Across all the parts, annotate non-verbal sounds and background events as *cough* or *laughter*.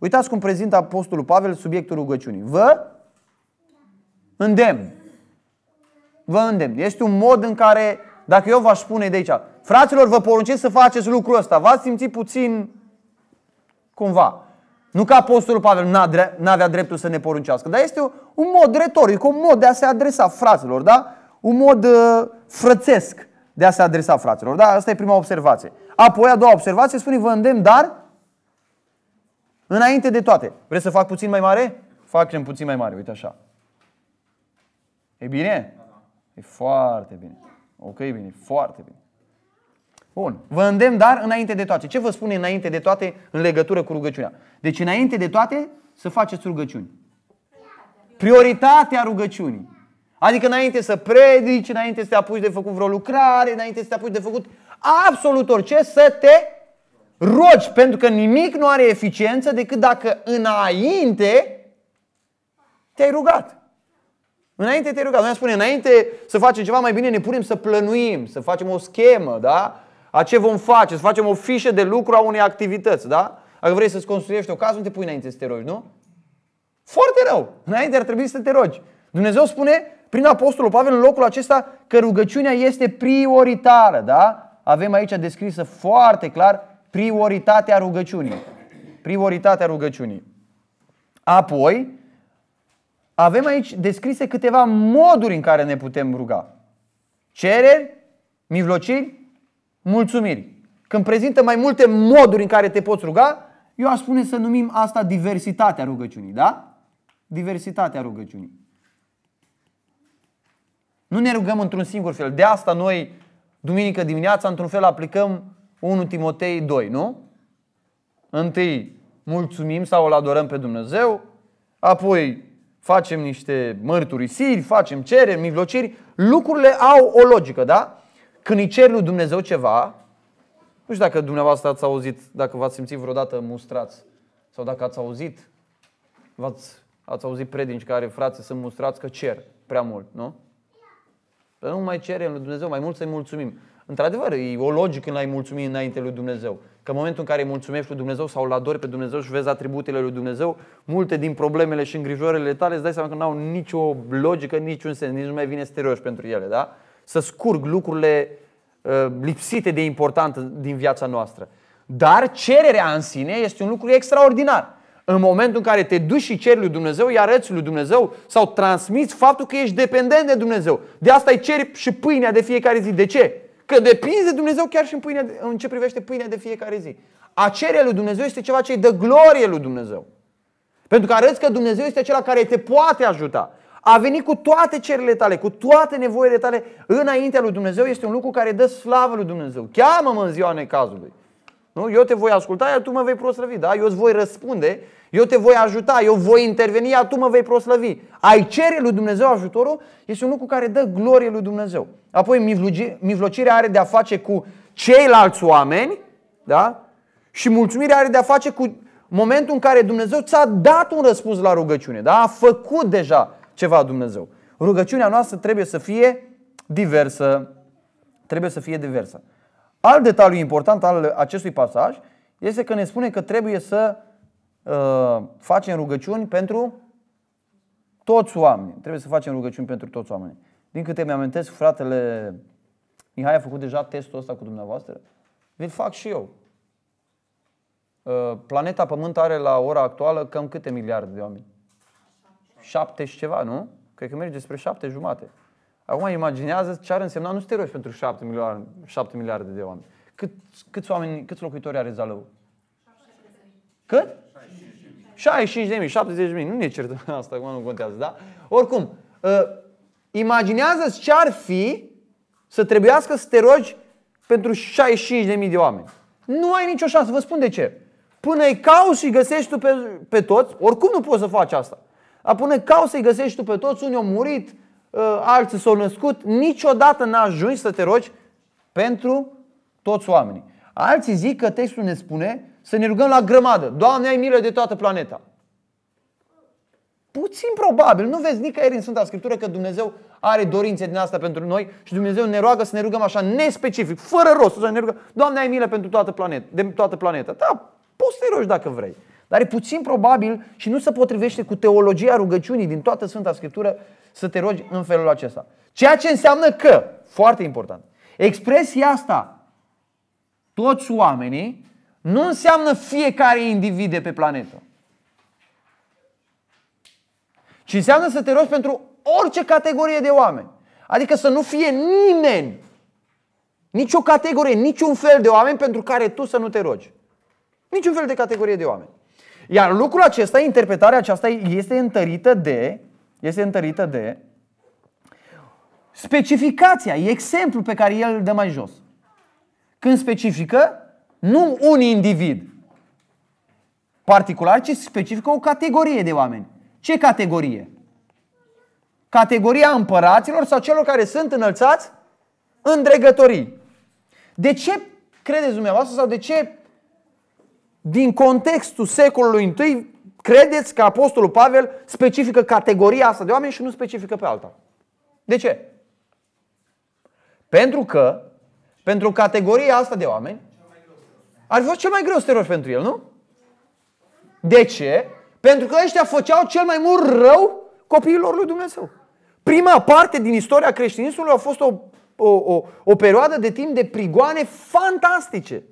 Uitați cum prezintă Apostolul Pavel subiectul rugăciunii. Vă îndemn. Vă îndemn. Este un mod în care, dacă eu v-aș spune de aici, fraților, vă poruncesc să faceți lucrul ăsta, v-ați simțit puțin cumva. Nu că Apostolul Pavel n-avea dreptul să ne poruncească, dar este un mod retoric, un mod de a se adresa fraților, da? Un mod uh, frățesc de a se adresa fraților. Da? Asta e prima observație. Apoi, a doua observație, spune, vă îndemn, dar înainte de toate. Vreți să fac puțin mai mare? Facem puțin mai mare, uite așa. E bine? E foarte bine. Ok, bine, foarte bine. Bun. Vă îndemn, dar înainte de toate. Ce vă spune înainte de toate în legătură cu rugăciunea? Deci înainte de toate să faceți rugăciuni. Prioritatea rugăciunii. Adică înainte să predici, înainte să te apuci de făcut vreo lucrare, înainte să te apuci de făcut absolut orice, să te rogi. Pentru că nimic nu are eficiență decât dacă înainte te-ai rugat. Înainte te-ai rugat. Noi spune, înainte să facem ceva mai bine, ne punem să plănuim, să facem o schemă, da? A ce vom face, să facem o fișă de lucru a unei activități, da? Dacă vrei să-ți construiești o casă, nu te pui înainte să te rogi, nu? Foarte rău. Înainte ar trebui să te rogi. Dumnezeu spune prin Apostolul Pavel în locul acesta că rugăciunea este prioritară, da? Avem aici descrisă foarte clar prioritatea rugăciunii. Prioritatea rugăciunii. Apoi, avem aici descrise câteva moduri în care ne putem ruga. Cereri, mivlociri, mulțumiri. Când prezintă mai multe moduri în care te poți ruga, eu aș spune să numim asta diversitatea rugăciunii, da? Diversitatea rugăciunii. Nu ne rugăm într-un singur fel. De asta noi, duminică dimineața, într-un fel aplicăm 1 Timotei 2, nu? Întâi mulțumim sau îl adorăm pe Dumnezeu, apoi facem niște mărturisiri, facem cereri, mivlociri. Lucrurile au o logică, da? Când îi ceri lui Dumnezeu ceva, nu știu dacă dumneavoastră ați auzit, dacă v-ați simțit vreodată mustrați sau dacă ați auzit, v-ați, ați auzit predici care, frate, sunt mustrați că cer prea mult, nu? Dar nu mai cerem lui Dumnezeu, mai mult să-i mulțumim. Într-adevăr, e o logică când l-ai mulțumit înainte lui Dumnezeu. Că în momentul în care îi mulțumești lui Dumnezeu sau îl adori pe Dumnezeu și vezi atributele lui Dumnezeu, multe din problemele și îngrijorările tale îți dai seama că nu au nicio logică, niciun sens, nici nu mai vine să pentru ele, da? Să scurg lucrurile uh, lipsite de important din viața noastră. Dar cererea în sine este un lucru extraordinar. În momentul în care te duci și ceri lui Dumnezeu, îi arăți lui Dumnezeu sau transmiți faptul că ești dependent de Dumnezeu. De asta îi ceri și pâinea de fiecare zi. De ce? Că depinzi de Dumnezeu chiar și în, pâinea, în ce privește pâinea de fiecare zi. A cere lui Dumnezeu este ceva ce îi dă glorie lui Dumnezeu. Pentru că arăți că Dumnezeu este acela care te poate ajuta. A venit cu toate cererile tale, cu toate nevoile tale înaintea lui Dumnezeu este un lucru care dă slavă lui Dumnezeu. Cheamă-mă în ziua necazului. Nu? Eu te voi asculta, iar tu mă vei proslăvi. Da? Eu îți voi răspunde eu te voi ajuta, eu voi interveni, iar tu mă vei proslăvi. Ai cere lui Dumnezeu ajutorul este un lucru care dă glorie lui Dumnezeu. Apoi mivlocirea are de-a face cu ceilalți oameni, da? Și mulțumirea are de-a face cu momentul în care Dumnezeu ți-a dat un răspuns la rugăciune, da? A făcut deja ceva Dumnezeu. Rugăciunea noastră trebuie să fie diversă. Trebuie să fie diversă. Alt detaliu important al acestui pasaj este că ne spune că trebuie să Uh, facem rugăciuni pentru toți oamenii. Trebuie să facem rugăciuni pentru toți oamenii. Din câte mi-amintesc, fratele Mihai a făcut deja testul ăsta cu dumneavoastră. Vi-l fac și eu. Uh, planeta Pământ are la ora actuală cam câte miliarde de oameni? Șapte și ceva, nu? Cred că merge spre șapte jumate. Acum imaginează ce ar însemna, nu să te rogi pentru șapte miliarde, șapte miliarde de oameni. Cât, câți oameni, câți locuitori are Zalău? Cât? 65 de mii, 70 de mii, nu ne certă *laughs* asta, acum nu contează, da? Oricum, uh, imaginează-ți ce ar fi să trebuiască să te rogi pentru 65 de mii de oameni. Nu ai nicio șansă, vă spun de ce. Până îi cauți și găsești tu pe, pe toți, oricum nu poți să faci asta. Dar până cauți să-i găsești tu pe toți, unii au murit, uh, alții s-au născut, niciodată n-ajungi să te rogi pentru toți oamenii. Alții zic că textul ne spune să ne rugăm la grămadă. Doamne, ai milă de toată planeta. Puțin probabil. Nu vezi nicăieri în Sfânta Scriptură că Dumnezeu are dorințe din asta pentru noi și Dumnezeu ne roagă să ne rugăm așa nespecific, fără rost, să ne rugăm. Doamne, ai milă pentru toată planeta, de toată planeta. Da, poți să te rogi dacă vrei. Dar e puțin probabil și nu se potrivește cu teologia rugăciunii din toată Sfânta Scriptură să te rogi în felul acesta. Ceea ce înseamnă că, foarte important, expresia asta, toți oamenii, nu înseamnă fiecare individ de pe planetă. Ci înseamnă să te rogi pentru orice categorie de oameni. Adică să nu fie nimeni, nicio categorie, niciun fel de oameni pentru care tu să nu te rogi. Niciun fel de categorie de oameni. Iar lucrul acesta, interpretarea aceasta este întărită de, este întărită de specificația, e exemplul pe care el îl dă mai jos. Când specifică, nu un individ particular, ci specifică o categorie de oameni. Ce categorie? Categoria împăraților sau celor care sunt înălțați în dregătorii. De ce credeți dumneavoastră sau de ce din contextul secolului I credeți că Apostolul Pavel specifică categoria asta de oameni și nu specifică pe alta? De ce? Pentru că, pentru categoria asta de oameni, ar fi fost cel mai greu să te rogi pentru el, nu? De ce? Pentru că ăștia făceau cel mai mult rău copiilor lui Dumnezeu. Prima parte din istoria creștinismului a fost o, o, o, o perioadă de timp de prigoane fantastice.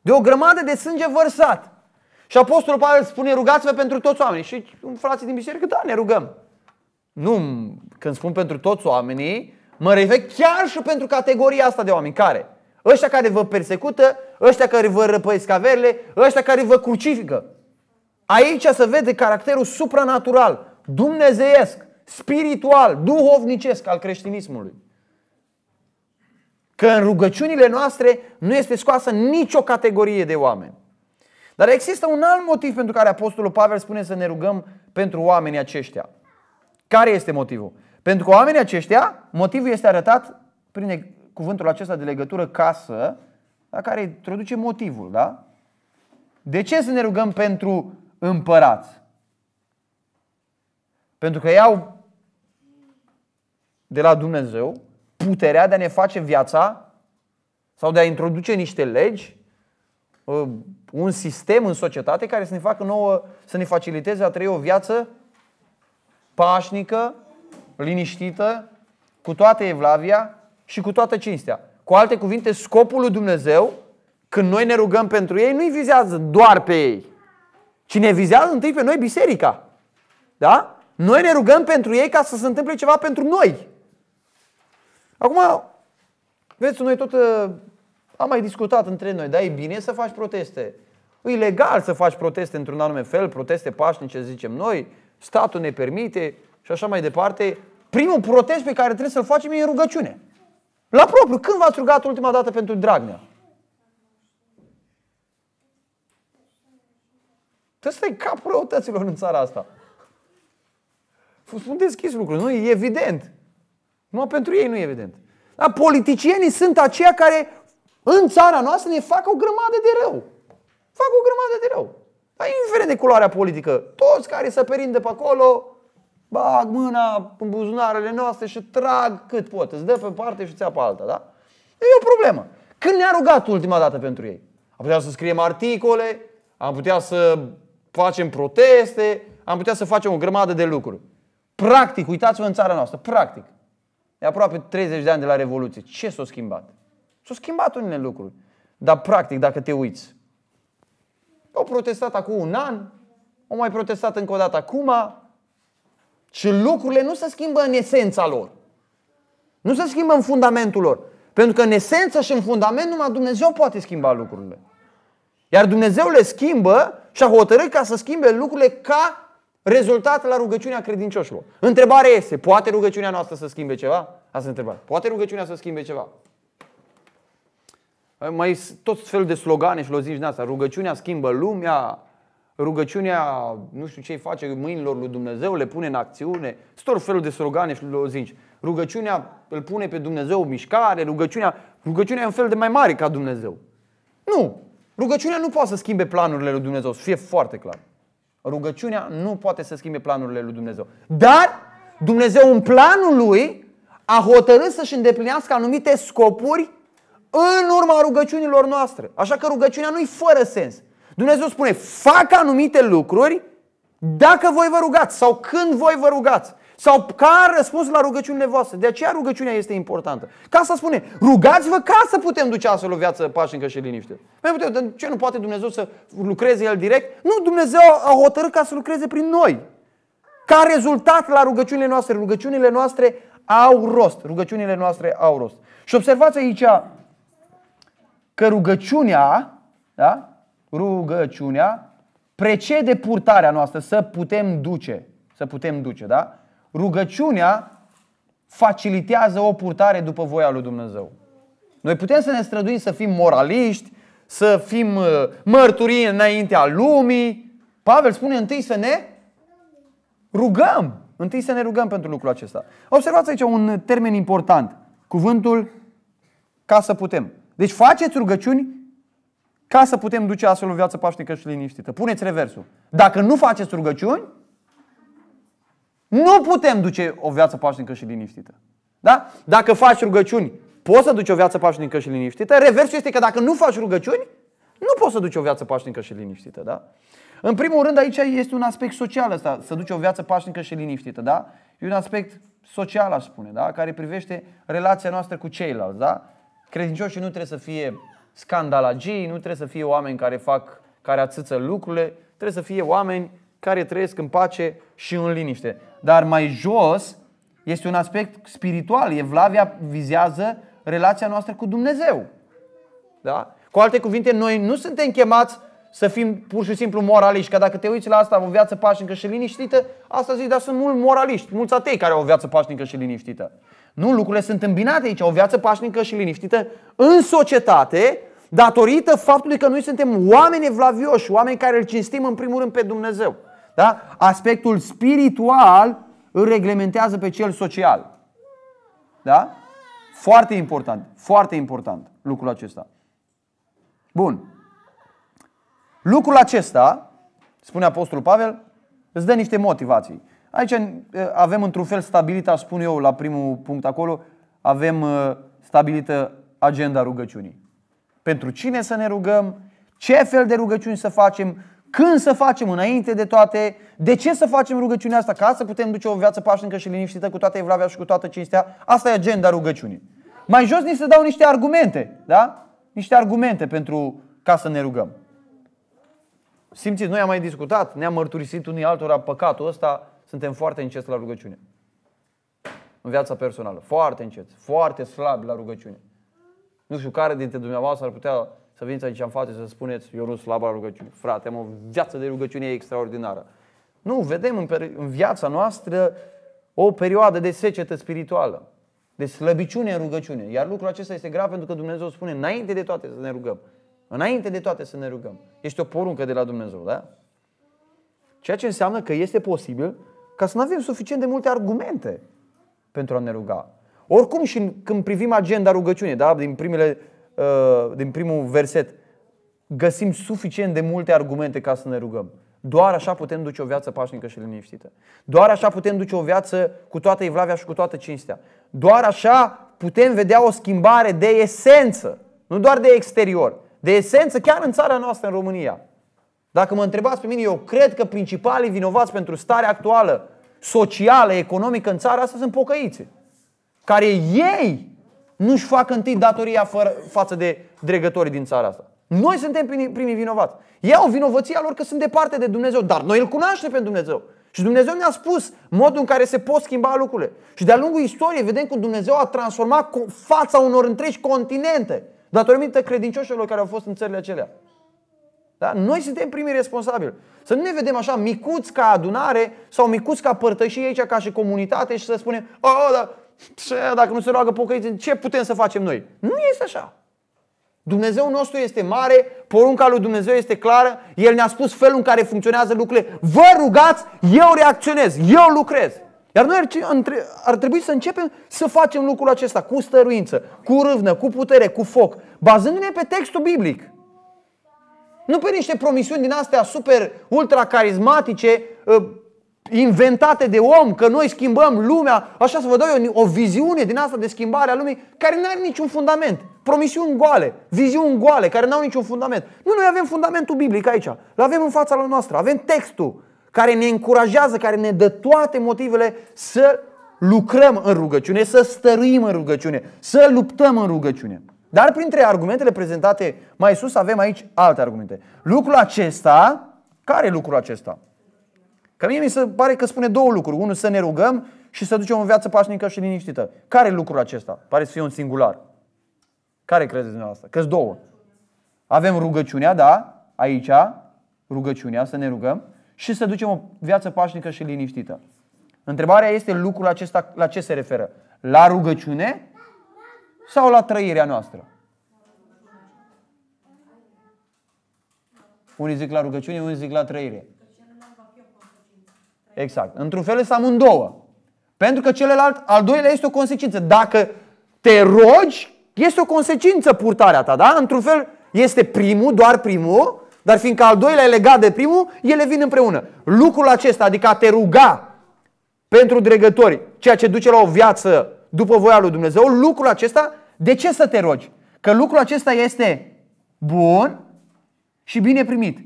De o grămadă de sânge vărsat. Și Apostolul Pavel spune, rugați-vă pentru toți oamenii. Și frații din biserică, da, ne rugăm. Nu, când spun pentru toți oamenii, mă refer chiar și pentru categoria asta de oameni. Care? Ăștia care vă persecută, ăștia care vă răpăiesc averile, ăștia care vă crucifică. Aici se vede caracterul supranatural, dumnezeiesc, spiritual, duhovnicesc al creștinismului. Că în rugăciunile noastre nu este scoasă nicio categorie de oameni. Dar există un alt motiv pentru care Apostolul Pavel spune să ne rugăm pentru oamenii aceștia. Care este motivul? Pentru că oamenii aceștia, motivul este arătat prin cuvântul acesta de legătură casă, la care introduce motivul, da? De ce să ne rugăm pentru împărați? Pentru că iau de la Dumnezeu puterea de a ne face viața sau de a introduce niște legi, ă, un sistem în societate care să ne facă nouă, să ne faciliteze a trăi o viață pașnică, liniștită, cu toată evlavia și cu toată cinstea. Cu alte cuvinte, scopul lui Dumnezeu, când noi ne rugăm pentru ei, nu-i vizează doar pe ei, ci ne vizează întâi pe noi biserica. Da? Noi ne rugăm pentru ei ca să se întâmple ceva pentru noi. Acum, vezi, noi tot uh, am mai discutat între noi, dar e bine să faci proteste. E legal să faci proteste într-un anume fel, proteste pașnice, zicem noi, statul ne permite și așa mai departe. Primul protest pe care trebuie să-l facem e rugăciune. La propriu, când v-ați rugat ultima dată pentru Dragnea? Ăsta e capul răutăților în țara asta. Spun deschis lucruri, nu? E evident. Numai pentru ei nu e evident. Dar politicienii sunt aceia care în țara noastră ne fac o grămadă de rău. Fac o grămadă de rău. Dar indiferent de culoarea politică, toți care se perindă pe acolo, bag mâna în buzunarele noastre și trag cât pot. Îți dă pe parte și îți ia pe alta, da? E o problemă. Când ne-a rugat ultima dată pentru ei? Am putea să scriem articole, am putea să facem proteste, am putea să facem o grămadă de lucruri. Practic, uitați-vă în țara noastră, practic. E aproape 30 de ani de la Revoluție. Ce s-a schimbat? S-au schimbat unele lucruri. Dar practic, dacă te uiți, au protestat acum un an, au mai protestat încă o dată acum și lucrurile nu se schimbă în esența lor. Nu se schimbă în fundamentul lor. Pentru că în esență și în fundament numai Dumnezeu poate schimba lucrurile. Iar Dumnezeu le schimbă și a hotărât ca să schimbe lucrurile ca rezultat la rugăciunea credincioșilor. Întrebarea este, poate rugăciunea noastră să schimbe ceva? Asta e întrebarea. Poate rugăciunea să schimbe ceva? Mai tot felul de slogane și lozinci din asta. Rugăciunea schimbă lumea, rugăciunea, nu știu ce face mâinilor lui Dumnezeu, le pune în acțiune. Sunt tot felul de slogane și lozinci. Rugăciunea îl pune pe Dumnezeu în mișcare, rugăciunea, rugăciunea e un fel de mai mare ca Dumnezeu. Nu! Rugăciunea nu poate să schimbe planurile lui Dumnezeu, să fie foarte clar. Rugăciunea nu poate să schimbe planurile lui Dumnezeu. Dar Dumnezeu în planul lui a hotărât să-și îndeplinească anumite scopuri în urma rugăciunilor noastre. Așa că rugăciunea nu e fără sens. Dumnezeu spune, fac anumite lucruri dacă voi vă rugați sau când voi vă rugați. Sau ca răspuns la rugăciunile voastre. De aceea rugăciunea este importantă. Ca să spune, rugați-vă ca să putem duce astfel o viață pașnică și liniște. Mai putem, de ce nu poate Dumnezeu să lucreze El direct? Nu, Dumnezeu a hotărât ca să lucreze prin noi. Ca rezultat la rugăciunile noastre. Rugăciunile noastre au rost. Rugăciunile noastre au rost. Și observați aici că rugăciunea, da? Rugăciunea precede purtarea noastră să putem duce. Să putem duce, da? Rugăciunea facilitează o purtare după voia lui Dumnezeu. Noi putem să ne străduim să fim moraliști, să fim uh, mărturii înaintea lumii. Pavel spune întâi să ne rugăm. Întâi să ne rugăm pentru lucrul acesta. Observați aici un termen important. Cuvântul ca să putem. Deci faceți rugăciuni ca să putem duce astfel o viață pașnică și liniștită. Puneți reversul. Dacă nu faceți rugăciuni, nu putem duce o viață pașnică și liniștită. Da? Dacă faci rugăciuni, poți să duci o viață pașnică și liniștită. Reversul este că dacă nu faci rugăciuni, nu poți să duci o viață pașnică și liniștită. Da? În primul rând, aici este un aspect social ăsta, să duci o viață pașnică și liniștită. Da? E un aspect social, aș spune, da? care privește relația noastră cu ceilalți. Da? Credincioșii nu trebuie să fie scandalagii, nu trebuie să fie oameni care fac, care atâță lucrurile, trebuie să fie oameni care trăiesc în pace și în liniște. Dar mai jos este un aspect spiritual. Evlavia vizează relația noastră cu Dumnezeu. Da? Cu alte cuvinte, noi nu suntem chemați să fim pur și simplu moraliști. Că dacă te uiți la asta, o viață pașnică și liniștită, asta zici, dar sunt mulți moraliști, mulți atei care au o viață pașnică și liniștită. Nu, lucrurile sunt îmbinate aici, o viață pașnică și liniștită în societate, datorită faptului că noi suntem oameni evlavioși, oameni care îl cinstim în primul rând pe Dumnezeu. Da? Aspectul spiritual îl reglementează pe cel social. Da? Foarte important, foarte important lucrul acesta. Bun. Lucrul acesta, spune Apostolul Pavel, îți dă niște motivații. Aici eh, avem într-un fel stabilită, spun eu la primul punct acolo, avem eh, stabilită agenda rugăciunii. Pentru cine să ne rugăm, ce fel de rugăciuni să facem, când să facem înainte de toate, de ce să facem rugăciunea asta, ca să putem duce o viață pașnică și liniștită cu toată evlavia și cu toată cinstea. Asta e agenda rugăciunii. Mai jos ni se dau niște argumente, da? Niște argumente pentru ca să ne rugăm. Simțiți, noi am mai discutat, ne-am mărturisit unii altora păcatul ăsta, suntem foarte înceți la rugăciune. În viața personală. Foarte înceți, foarte slabi la rugăciune. Nu știu care dintre dumneavoastră ar putea să veniți aici în față și să spuneți, eu nu sunt slab la rugăciune. Frate, am o viață de rugăciune extraordinară. Nu, vedem în, în viața noastră o perioadă de secetă spirituală, de slăbiciune în rugăciune. Iar lucrul acesta este grav pentru că Dumnezeu spune, înainte de toate să ne rugăm. Înainte de toate să ne rugăm. Este o poruncă de la Dumnezeu, da? Ceea ce înseamnă că este posibil ca să nu avem suficient de multe argumente pentru a ne ruga. Oricum și când privim agenda rugăciunii, da? din, primele, uh, din primul verset, găsim suficient de multe argumente ca să ne rugăm. Doar așa putem duce o viață pașnică și liniștită. Doar așa putem duce o viață cu toată evlavia și cu toată cinstea. Doar așa putem vedea o schimbare de esență, nu doar de exterior, de esență chiar în țara noastră, în România. Dacă mă întrebați pe mine, eu cred că principalii vinovați pentru starea actuală socială, economică în țara asta sunt pocăiții care ei nu-și fac întâi datoria fără, față de dregătorii din țara asta. Noi suntem primii vinovați. Ei au vinovăția lor că sunt departe de Dumnezeu, dar noi îl cunoaștem pe Dumnezeu. Și Dumnezeu ne-a spus modul în care se pot schimba lucrurile. Și de-a lungul istoriei vedem cum Dumnezeu a transformat fața unor întregi continente datorită credincioșilor care au fost în țările acelea. Da? Noi suntem primii responsabili. Să nu ne vedem așa micuți ca adunare sau micuți ca părtășii aici ca și comunitate și să spunem, oh, da, ce, dacă nu se roagă pocăiți, ce putem să facem noi? Nu este așa. Dumnezeu nostru este mare, porunca lui Dumnezeu este clară, El ne-a spus felul în care funcționează lucrurile. Vă rugați, eu reacționez, eu lucrez. Iar noi ar trebui să începem să facem lucrul acesta cu stăruință, cu râvnă, cu putere, cu foc, bazându-ne pe textul biblic. Nu pe niște promisiuni din astea super ultra carismatice, ă, inventate de om, că noi schimbăm lumea, așa să vă dau eu o viziune din asta de schimbare a lumii care nu are niciun fundament. Promisiuni goale, viziuni goale, care nu au niciun fundament. Nu, noi avem fundamentul biblic aici. Îl avem în fața noastră, avem textul care ne încurajează, care ne dă toate motivele să lucrăm în rugăciune, să stăruim în rugăciune, să luptăm în rugăciune. Dar printre argumentele prezentate mai sus avem aici alte argumente. Lucrul acesta, care e lucrul acesta? Că mie mi se pare că spune două lucruri. Unul, să ne rugăm și să ducem o viață pașnică și liniștită. Care e lucrul acesta? Pare să fie un singular. Care credeți dumneavoastră? Că două. Avem rugăciunea, da, aici, rugăciunea, să ne rugăm și să ducem o viață pașnică și liniștită. Întrebarea este lucrul acesta la ce se referă? La rugăciune sau la trăirea noastră? Unii zic la rugăciune, unii zic la trăire. Exact. Într-un fel sunt amândouă. Pentru că celălalt, al doilea este o consecință. Dacă te rogi, este o consecință purtarea ta, da? Într-un fel este primul, doar primul, dar fiindcă al doilea e legat de primul, ele vin împreună. Lucrul acesta, adică a te ruga pentru dregători, ceea ce duce la o viață după voia lui Dumnezeu, lucrul acesta, de ce să te rogi? Că lucrul acesta este bun și bine primit.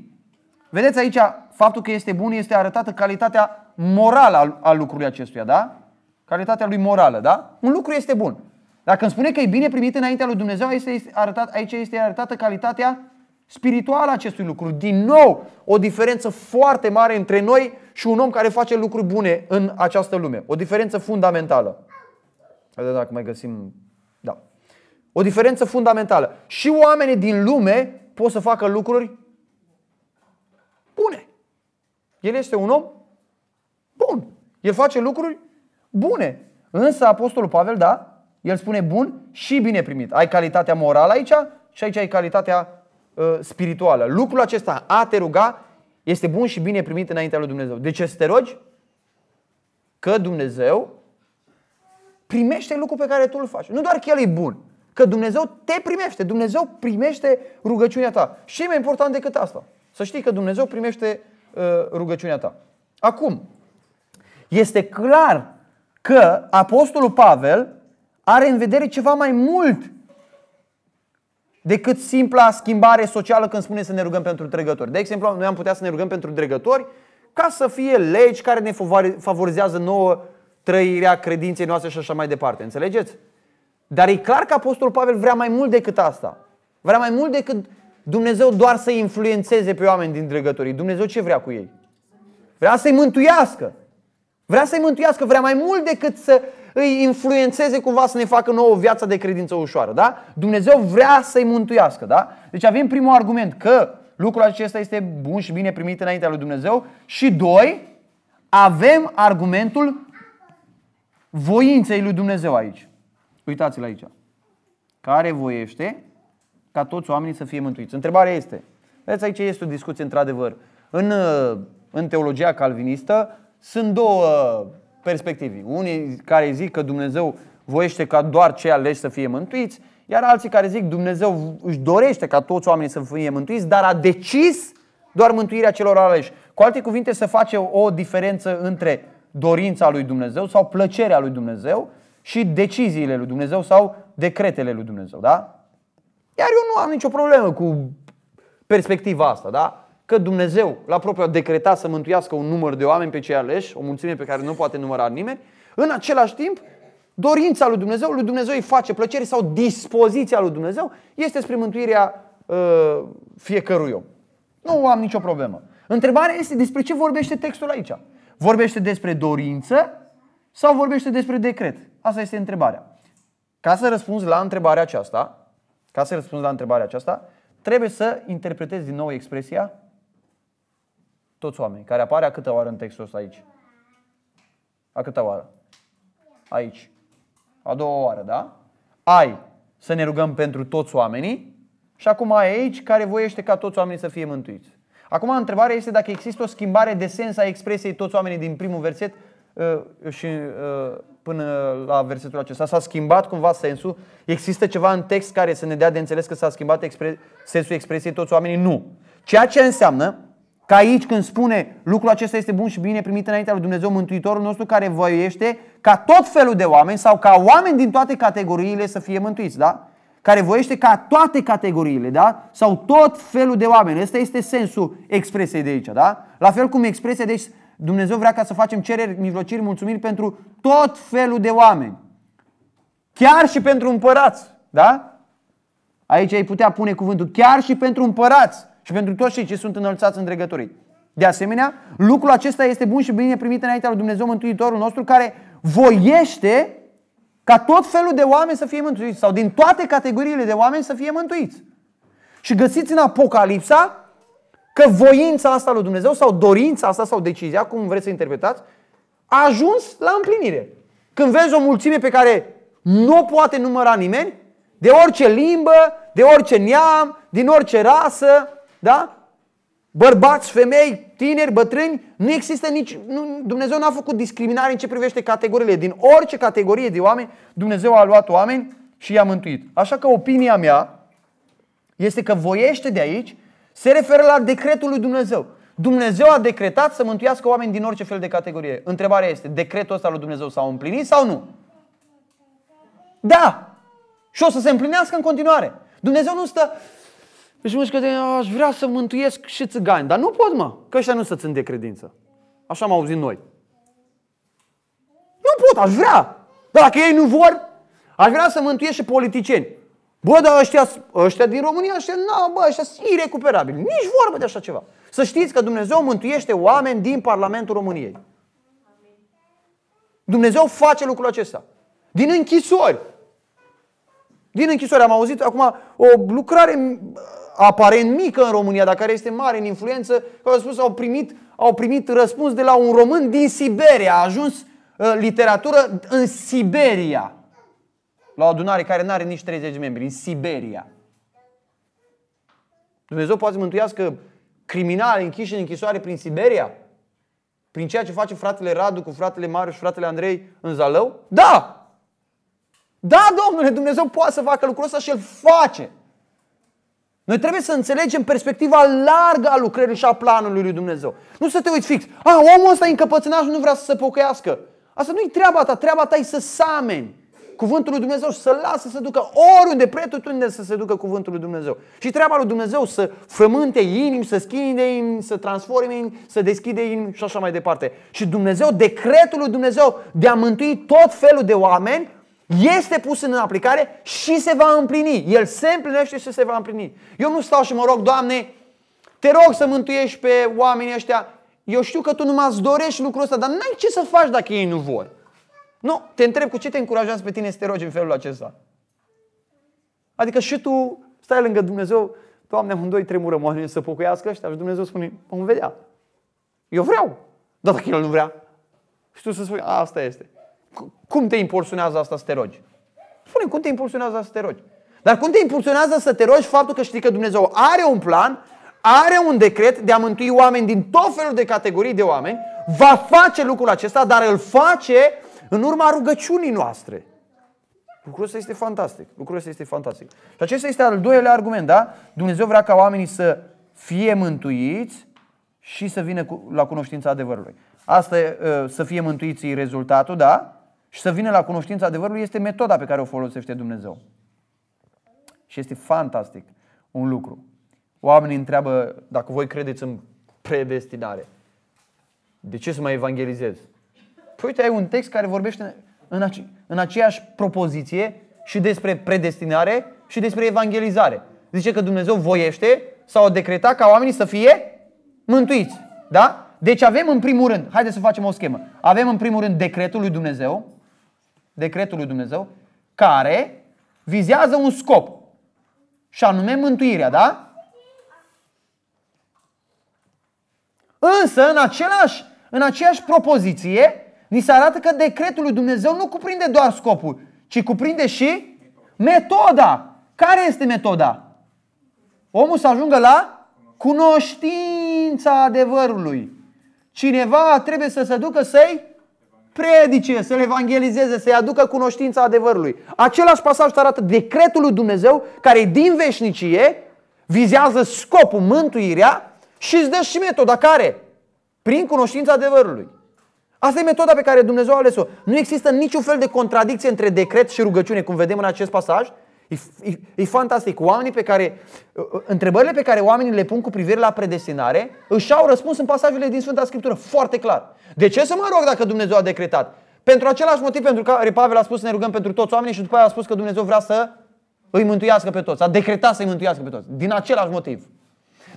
Vedeți aici, faptul că este bun este arătată calitatea morală a lucrului acestuia, da? Calitatea lui morală, da? Un lucru este bun. Dacă îmi spune că e bine primit înaintea lui Dumnezeu, este arătat, aici este arătată calitatea spirituală a acestui lucru. Din nou, o diferență foarte mare între noi și un om care face lucruri bune în această lume. O diferență fundamentală. Haideți dacă mai găsim... Da. O diferență fundamentală. Și oamenii din lume pot să facă lucruri bune. El este un om bun. El face lucruri bune. Însă Apostolul Pavel, da, el spune bun și bine primit. Ai calitatea morală aici și aici ai calitatea uh, spirituală. Lucrul acesta, a te ruga, este bun și bine primit înaintea lui Dumnezeu. De ce să te rogi? Că Dumnezeu primește lucrul pe care tu îl faci. Nu doar că El e bun, că Dumnezeu te primește. Dumnezeu primește rugăciunea ta. Și e mai important decât asta. Să știi că Dumnezeu primește uh, rugăciunea ta. Acum, este clar că Apostolul Pavel are în vedere ceva mai mult decât simpla schimbare socială când spune să ne rugăm pentru dregători. De exemplu, noi am putea să ne rugăm pentru dregători ca să fie legi care ne favorizează nouă trăirea credinței noastre și așa mai departe. Înțelegeți? Dar e clar că Apostolul Pavel vrea mai mult decât asta. Vrea mai mult decât Dumnezeu doar să influențeze pe oameni din dregătorii. Dumnezeu ce vrea cu ei? Vrea să-i mântuiască. Vrea să-i mântuiască, vrea mai mult decât să îi influențeze cumva să ne facă nouă viața de credință ușoară. Da? Dumnezeu vrea să-i mântuiască. Da? Deci avem primul argument că lucrul acesta este bun și bine primit înaintea lui Dumnezeu. Și doi, avem argumentul voinței lui Dumnezeu aici. Uitați-l aici. Care voiește ca toți oamenii să fie mântuiți. Întrebarea este, vedeți aici este o discuție într-adevăr. În, în teologia calvinistă sunt două perspective. Unii care zic că Dumnezeu voiește ca doar cei aleși să fie mântuiți, iar alții care zic Dumnezeu își dorește ca toți oamenii să fie mântuiți, dar a decis doar mântuirea celor aleși. Cu alte cuvinte, se face o diferență între dorința lui Dumnezeu sau plăcerea lui Dumnezeu și deciziile lui Dumnezeu sau decretele lui Dumnezeu. Da? Iar eu nu am nicio problemă cu perspectiva asta. Da? că Dumnezeu la propriu a decretat să mântuiască un număr de oameni pe cei aleși, o mulțime pe care nu poate număra nimeni, în același timp, dorința lui Dumnezeu, lui Dumnezeu îi face plăcere sau dispoziția lui Dumnezeu este spre mântuirea uh, fiecărui om. Nu am nicio problemă. Întrebarea este despre ce vorbește textul aici. Vorbește despre dorință sau vorbește despre decret? Asta este întrebarea. Ca să răspunzi la întrebarea aceasta, ca să răspunzi la întrebarea aceasta, trebuie să interpretezi din nou expresia toți oamenii. Care apare a câtă oară în textul ăsta aici? A câtă oară? Aici. A doua oară, da? Ai să ne rugăm pentru toți oamenii și acum ai aici care voiește ca toți oamenii să fie mântuiți. Acum întrebarea este dacă există o schimbare de sens a expresiei toți oamenii din primul verset uh, și uh, până la versetul acesta. S-a schimbat cumva sensul? Există ceva în text care să ne dea de înțeles că s-a schimbat expre- sensul expresiei toți oamenii? Nu. Ceea ce înseamnă Ca aici când spune lucrul acesta este bun și bine primit înaintea lui Dumnezeu Mântuitorul nostru care voiește ca tot felul de oameni sau ca oameni din toate categoriile să fie mântuiți, da? Care voiește ca toate categoriile, da? Sau tot felul de oameni. Ăsta este sensul expresiei de aici, da? La fel cum expresia de aici, Dumnezeu vrea ca să facem cereri, mijlociri, mulțumiri pentru tot felul de oameni. Chiar și pentru împărați, da? Aici ai putea pune cuvântul chiar și pentru împărați și pentru toți cei ce sunt înălțați în dregătorii. De asemenea, lucrul acesta este bun și bine primit înaintea lui Dumnezeu Mântuitorul nostru care voiește ca tot felul de oameni să fie mântuiți sau din toate categoriile de oameni să fie mântuiți. Și găsiți în Apocalipsa că voința asta lui Dumnezeu sau dorința asta sau decizia, cum vreți să interpretați, a ajuns la împlinire. Când vezi o mulțime pe care nu o poate număra nimeni, de orice limbă, de orice neam, din orice rasă, da? Bărbați, femei, tineri, bătrâni, nu există nici. Nu, Dumnezeu n-a făcut discriminare în ce privește categoriile. Din orice categorie de oameni, Dumnezeu a luat oameni și i-a mântuit. Așa că opinia mea este că voiește de aici se referă la decretul lui Dumnezeu. Dumnezeu a decretat să mântuiască oameni din orice fel de categorie. Întrebarea este, decretul ăsta lui Dumnezeu s-a împlinit sau nu? Da! Și o să se împlinească în continuare. Dumnezeu nu stă, deci mă că aș vrea să mântuiesc și țigani, dar nu pot, mă, că ăștia nu să țin de credință. Așa am auzit noi. Nu pot, aș vrea. Dar dacă ei nu vor, aș vrea să mântuiesc și politicieni. Bă, dar ăștia, ăștia din România, ăștia, na, bă, ăștia sunt irecuperabili. Nici vorbă de așa ceva. Să știți că Dumnezeu mântuiește oameni din Parlamentul României. Dumnezeu face lucrul acesta. Din închisori. Din închisori am auzit acum o lucrare aparent mică în România, dar care este mare în influență, că au spus au primit, au primit răspuns de la un român din Siberia. A ajuns uh, literatură în Siberia. La o adunare care nu are nici 30 membri, în Siberia. Dumnezeu poate să mântuiască criminali închiși în închisoare prin Siberia? Prin ceea ce face fratele Radu cu fratele Marius și fratele Andrei în Zalău? Da! Da, domnule, Dumnezeu poate să facă lucrul ăsta și El face. Noi trebuie să înțelegem perspectiva largă a lucrării și a planului lui Dumnezeu. Nu să te uiți fix. A, omul ăsta e încăpățânat și nu vrea să se pocăiască. Asta nu e treaba ta. Treaba ta e să sameni cuvântul lui Dumnezeu și să lasă să ducă oriunde, pretutundde să se ducă cuvântul lui Dumnezeu. Și treaba lui Dumnezeu să frământe inimi, să schimbe inimi, să transforme inimi, să deschide inimi și așa mai departe. Și Dumnezeu, decretul lui Dumnezeu de a mântui tot felul de oameni, este pus în aplicare și se va împlini. El se împlinește și se va împlini. Eu nu stau și mă rog, Doamne, te rog să mântuiești pe oamenii ăștia. Eu știu că tu nu mă dorești lucrul ăsta, dar n-ai ce să faci dacă ei nu vor. Nu, te întreb cu ce te încurajează pe tine să te rogi în felul acesta. Adică și tu stai lângă Dumnezeu, Doamne, amândoi tremurăm oamenii să pocăiască ăștia și Dumnezeu spune, vom vedea. Eu vreau. Dar dacă El nu vrea, și tu să spui, asta este. Cum te impulsionează asta să te rogi? Spune, cum te impulsionează asta să te rogi? Dar cum te impulsionează să te rogi faptul că știi că Dumnezeu are un plan, are un decret de a mântui oameni din tot felul de categorii de oameni, va face lucrul acesta, dar îl face în urma rugăciunii noastre. Lucrul ăsta este fantastic. Lucrul ăsta este fantastic. Și acesta este al doilea argument, da? Dumnezeu vrea ca oamenii să fie mântuiți și să vină la cunoștința adevărului. Asta ă, să fie mântuiți rezultatul, da? și să vină la cunoștința adevărului este metoda pe care o folosește Dumnezeu. Și este fantastic un lucru. Oamenii întreabă dacă voi credeți în predestinare. De ce să mai evangelizez? Păi uite, ai un text care vorbește în, ace- în aceeași propoziție și despre predestinare și despre evangelizare. Zice că Dumnezeu voiește sau a decretat ca oamenii să fie mântuiți. Da? Deci avem în primul rând, haideți să facem o schemă. Avem în primul rând decretul lui Dumnezeu, decretul lui Dumnezeu, care vizează un scop. Și anume mântuirea, da? Însă, în, același, în aceeași propoziție, ni se arată că decretul lui Dumnezeu nu cuprinde doar scopul, ci cuprinde și metoda. Care este metoda? Omul să ajungă la cunoștința adevărului. Cineva trebuie să se ducă să-i predice, să-l evangelizeze, să-i aducă cunoștința adevărului. Același pasaj arată decretul lui Dumnezeu care din veșnicie vizează scopul, mântuirea Și îți dă și metoda care? Prin cunoștința adevărului. Asta e metoda pe care Dumnezeu a ales-o. Nu există niciun fel de contradicție între decret și rugăciune, cum vedem în acest pasaj. E, e, e fantastic. Oamenii pe care, uh, uh, întrebările pe care oamenii le pun cu privire la predestinare își au răspuns în pasajele din Sfânta Scriptură, foarte clar. De ce să mă rog dacă Dumnezeu a decretat? Pentru același motiv pentru care Pavel a spus să ne rugăm pentru toți oamenii și după aia a spus că Dumnezeu vrea să îi mântuiască pe toți. A decretat să îi mântuiască pe toți. Din același motiv.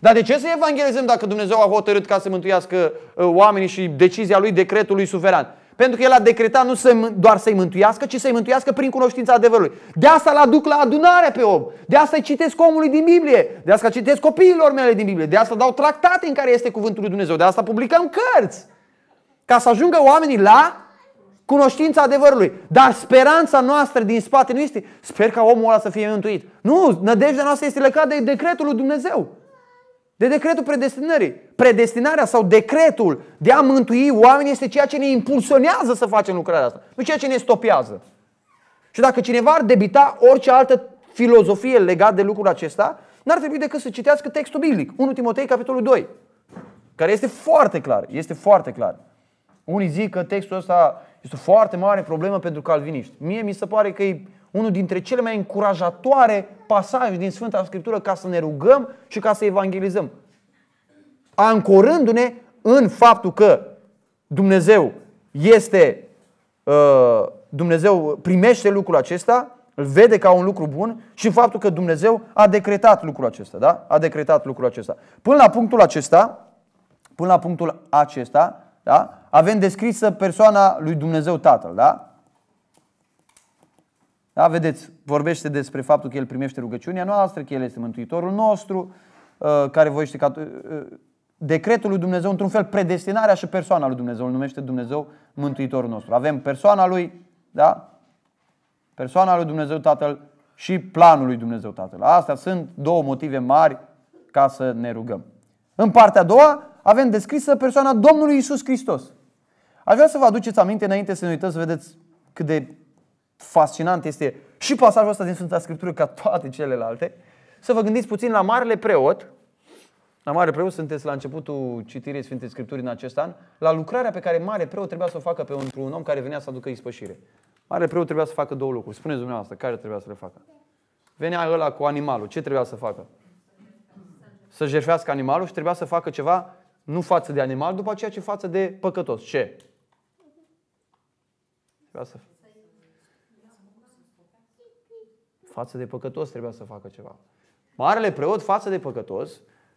Dar de ce să evangelizăm dacă Dumnezeu a hotărât ca să mântuiască uh, oamenii și decizia lui, decretul lui suveran? Pentru că El a decretat nu să, doar să-i mântuiască, ci să-i mântuiască prin cunoștința adevărului. De asta l aduc la adunare pe om. De asta îi citesc omului din Biblie. De asta citesc copiilor mele din Biblie. De asta dau tractate în care este cuvântul lui Dumnezeu. De asta publicăm cărți. Ca să ajungă oamenii la cunoștința adevărului. Dar speranța noastră din spate nu este, sper ca omul ăla să fie mântuit. Nu, nădejdea noastră este legată de decretul lui Dumnezeu. De decretul predestinării. Predestinarea sau decretul de a mântui oamenii este ceea ce ne impulsionează să facem lucrarea asta, nu ceea ce ne stopează. Și dacă cineva ar debita orice altă filozofie legată de lucrul acesta, n-ar trebui decât să citească textul biblic, 1 Timotei, capitolul 2, care este foarte clar, este foarte clar. Unii zic că textul ăsta este o foarte mare problemă pentru calviniști. Mie mi se pare că e unul dintre cele mai încurajatoare pasaje din Sfânta Scriptură ca să ne rugăm și ca să evangelizăm. Ancorându-ne în faptul că Dumnezeu este, uh, Dumnezeu primește lucrul acesta, îl vede ca un lucru bun și în faptul că Dumnezeu a decretat lucrul acesta, da? A decretat lucrul acesta. Până la punctul acesta, până la punctul acesta, da? Avem descrisă persoana lui Dumnezeu Tatăl, da? Da, vedeți, vorbește despre faptul că El primește rugăciunea noastră, că El este Mântuitorul nostru, uh, care voiește ca uh, decretul lui Dumnezeu, într-un fel, predestinarea și persoana lui Dumnezeu, îl numește Dumnezeu Mântuitorul nostru. Avem persoana lui, da? Persoana lui Dumnezeu Tatăl și planul lui Dumnezeu Tatăl. Astea sunt două motive mari ca să ne rugăm. În partea a doua avem descrisă persoana Domnului Isus Hristos. Aș vrea să vă aduceți aminte înainte să ne uităm să vedeți cât de fascinant este și pasajul ăsta din Sfânta Scriptură ca toate celelalte, să vă gândiți puțin la Marele Preot, la Mare Preot sunteți la începutul citirii Sfintei Scripturii în acest an, la lucrarea pe care Mare Preot trebuia să o facă pe un om care venea să aducă ispășire. Mare Preot trebuia să facă două lucruri. Spuneți dumneavoastră, care trebuia să le facă? Venea ăla cu animalul. Ce trebuia să facă? Să jerfească animalul și trebuia să facă ceva nu față de animal, după aceea ce față de păcătos. Ce? Trebuia să față de păcătos trebuia să facă ceva. Marele preot față de păcătos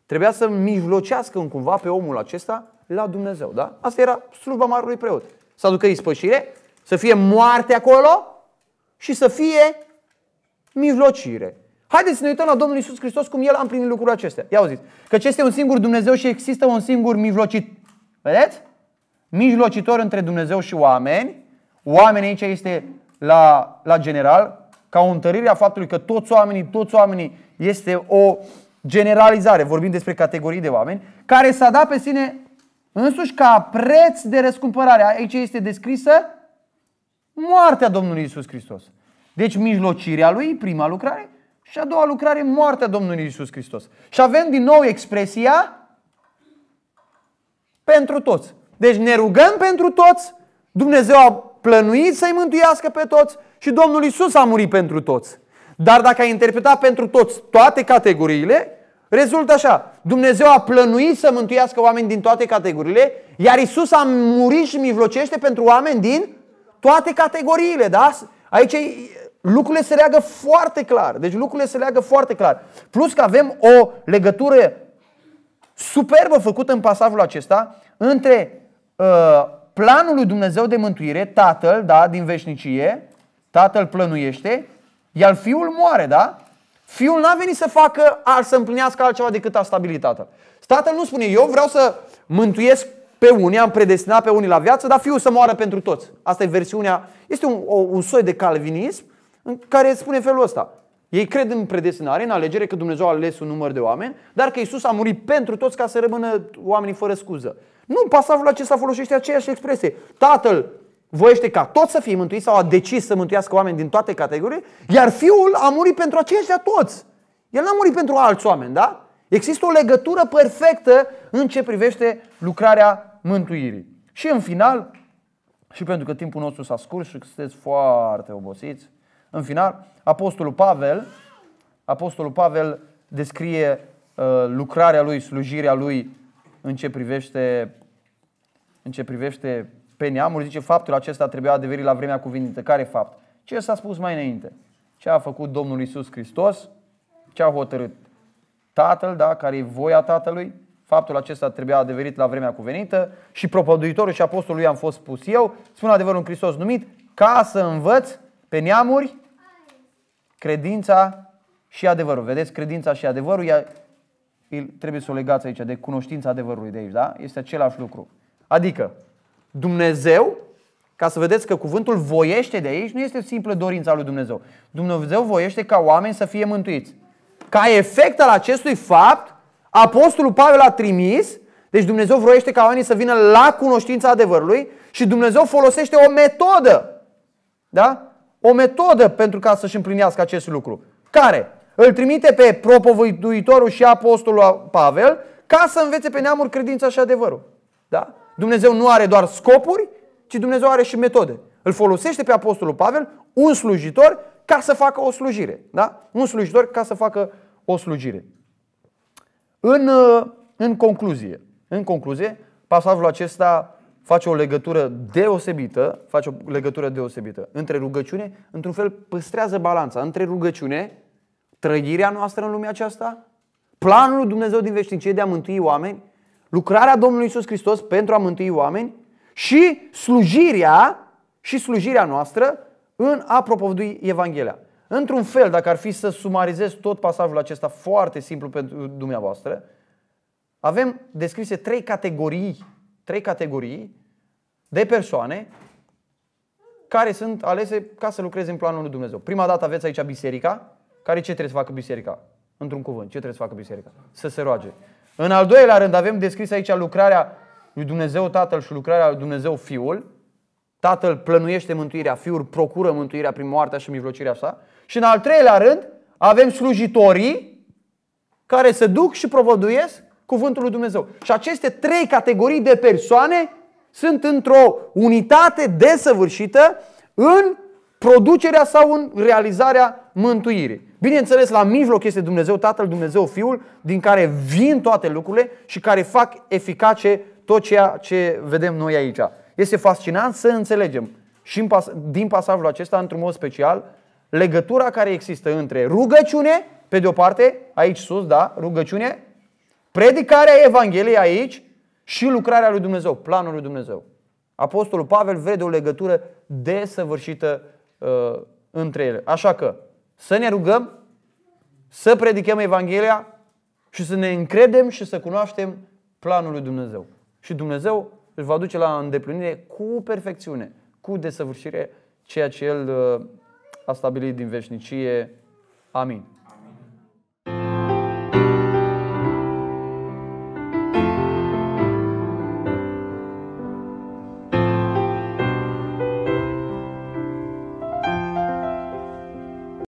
trebuia să mijlocească în cumva pe omul acesta la Dumnezeu. Da? Asta era slujba marelui preot. Să aducă ispășire, să fie moarte acolo și să fie mijlocire. Haideți să ne uităm la Domnul Isus Hristos cum El a împlinit lucrurile acestea. Ia auziți, că este un singur Dumnezeu și există un singur mijlocit. Vedeți? Mijlocitor între Dumnezeu și oameni. Oamenii aici este la, la general, ca o întărire a faptului că toți oamenii, toți oamenii este o generalizare, vorbim despre categorii de oameni, care s-a dat pe sine însuși ca preț de răscumpărare. Aici este descrisă moartea Domnului Isus Hristos. Deci mijlocirea lui, prima lucrare, și a doua lucrare, moartea Domnului Isus Hristos. Și avem din nou expresia pentru toți. Deci ne rugăm pentru toți, Dumnezeu a plănuit să-i mântuiască pe toți și Domnul Isus a murit pentru toți. Dar dacă ai interpretat pentru toți toate categoriile, rezultă așa. Dumnezeu a plănuit să mântuiască oameni din toate categoriile, iar Isus a murit și mijlocește pentru oameni din toate categoriile. Da? Aici lucrurile se leagă foarte clar. Deci lucrurile se leagă foarte clar. Plus că avem o legătură superbă făcută în pasajul acesta între uh, planul lui Dumnezeu de mântuire, Tatăl, da, din veșnicie, Tatăl plănuiește, iar Fiul moare, da? Fiul n-a venit să facă, să împlinească altceva decât a stabilit Tatăl. Tatăl nu spune, eu vreau să mântuiesc pe unii, am predestinat pe unii la viață, dar Fiul să moară pentru toți. Asta e versiunea, este un, un soi de calvinism în care spune felul ăsta. Ei cred în predestinare, în alegere, că Dumnezeu a ales un număr de oameni, dar că Isus a murit pentru toți ca să rămână oamenii fără scuză. Nu, în pasajul acesta folosește aceeași expresie. Tatăl voiește ca toți să fie mântuiți sau a decis să mântuiască oameni din toate categoriile, iar Fiul a murit pentru aceștia toți. El n-a murit pentru alți oameni, da? Există o legătură perfectă în ce privește lucrarea mântuirii. Și în final, și pentru că timpul nostru s-a scurs și că sunteți foarte obosiți, în final, Apostolul Pavel, Apostolul Pavel descrie uh, lucrarea lui, slujirea lui în ce privește, în ce privește pe neamuri. Zice, faptul acesta trebuia adeveri la vremea cuvintată. Care fapt? Ce s-a spus mai înainte? Ce a făcut Domnul Isus Hristos? Ce a hotărât Tatăl, da, care e voia Tatălui? Faptul acesta trebuia adeverit la vremea cuvenită și propovăduitorul și apostolul lui am fost spus eu, spun adevărul în Hristos numit, ca să învăț pe neamuri credința și adevărul. Vedeți, credința și adevărul, ea, trebuie să o legați aici de cunoștința adevărului de aici, da? Este același lucru. Adică, Dumnezeu, ca să vedeți că cuvântul voiește de aici, nu este simplă dorința lui Dumnezeu. Dumnezeu voiește ca oameni să fie mântuiți. Ca efect al acestui fapt, Apostolul Pavel a trimis, deci Dumnezeu vroiește ca oamenii să vină la cunoștința adevărului și Dumnezeu folosește o metodă. Da? O metodă pentru ca să-și împlinească acest lucru. Care? Îl trimite pe propovăduitorul și apostolul Pavel ca să învețe pe neamuri credința și adevărul. Da? Dumnezeu nu are doar scopuri, ci Dumnezeu are și metode. Îl folosește pe apostolul Pavel, un slujitor, ca să facă o slujire. Da? Un slujitor ca să facă o slujire. În, uh, în concluzie, în concluzie, pasajul acesta face o legătură deosebită, face o legătură deosebită între rugăciune, într-un fel păstrează balanța între rugăciune, trăirea noastră în lumea aceasta, planul lui Dumnezeu din veșnicie de a mântui oameni, lucrarea Domnului Isus Hristos pentru a mântui oameni și slujirea și slujirea noastră în a propovădui Evanghelia. Într-un fel, dacă ar fi să sumarizez tot pasajul acesta foarte simplu pentru dumneavoastră, avem descrise trei categorii, trei categorii de persoane care sunt alese ca să lucreze în planul lui Dumnezeu. Prima dată aveți aici biserica, care ce trebuie să facă biserica? Într-un cuvânt, ce trebuie să facă biserica? Să se roage. În al doilea rând avem descris aici lucrarea lui Dumnezeu Tatăl și lucrarea lui Dumnezeu Fiul. Tatăl plănuiește mântuirea, Fiul procură mântuirea prin moartea și mijlocirea sa. Și în al treilea rând avem slujitorii care se duc și provoduiesc cuvântul lui Dumnezeu. Și aceste trei categorii de persoane sunt într-o unitate desăvârșită în producerea sau în realizarea mântuirii. Bineînțeles, la mijloc este Dumnezeu Tatăl, Dumnezeu Fiul, din care vin toate lucrurile și care fac eficace tot ceea ce vedem noi aici. Este fascinant să înțelegem și din pasajul acesta, într-un mod special, legătura care există între rugăciune, pe de o parte, aici sus, da, rugăciune, predicarea Evangheliei aici și lucrarea lui Dumnezeu, planul lui Dumnezeu. Apostolul Pavel vede o legătură desăvârșită uh, între ele. Așa că să ne rugăm, să predicăm Evanghelia și să ne încredem și să cunoaștem planul lui Dumnezeu. Și Dumnezeu își va duce la îndeplinire cu perfecțiune, cu desăvârșire, ceea ce El uh, a stabilit din veșnicie. Amin.